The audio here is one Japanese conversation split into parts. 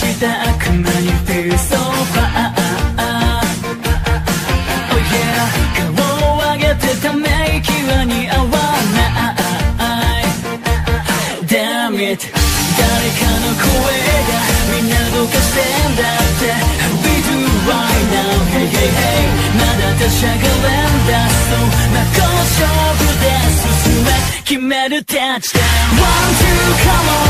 した悪魔にペーソーバー Oh yeah 顔を上げてため息は似合わない Damn it. 誰かの声がみんなどうかしてんだって。We do right now. Hey hey hey. まだ手しゃがれんだ。So 真っ向勝負で進め。決めるタッチダウン One two come on.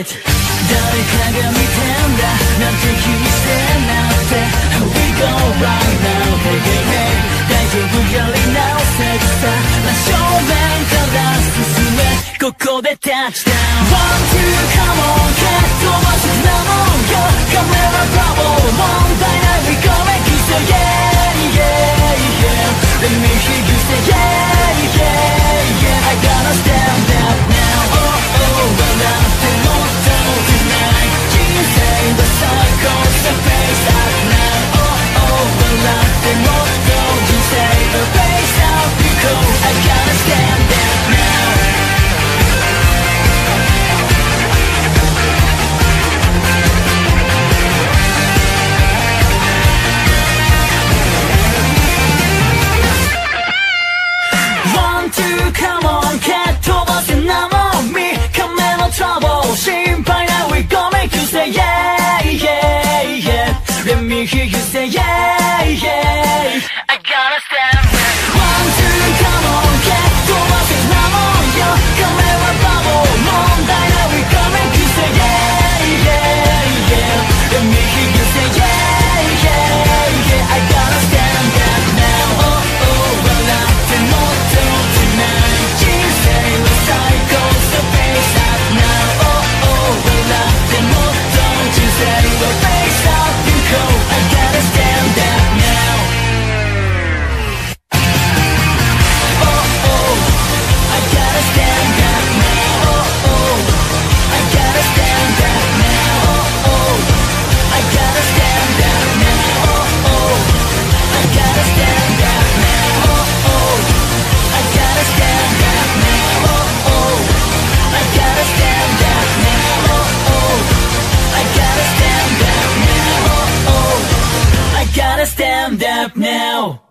it. 誰かが見てんだなんて気にしてなんて How we go right now? Hey hey hey. 大丈夫やり直せるさ真正面から進めここでタッチダウン One two come on come go. I gotta stand there Up now!